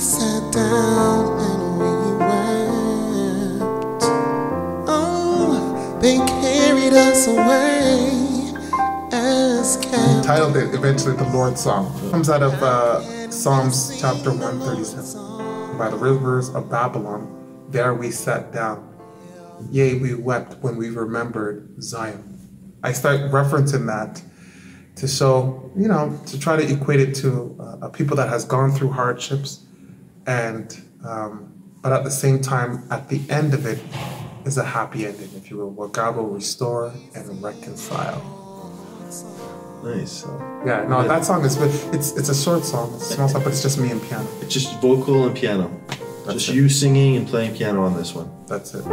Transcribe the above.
sat down and we wept. Oh, they carried us away as captives. Titled it eventually the Lord's Song. It comes out of uh, Psalms chapter 137. By the rivers of Babylon, there we sat down. Yea, we wept when we remembered Zion. I start referencing that to show, you know, to try to equate it to uh, a people that has gone through hardships, and um, but at the same time, at the end of it, is a happy ending, if you will, where God will restore and reconcile. Nice. Yeah, no, that song is it's it's a short song, it's a small song, but it's just me and piano. It's just vocal and piano. That's just it. you singing and playing piano on this one. That's it.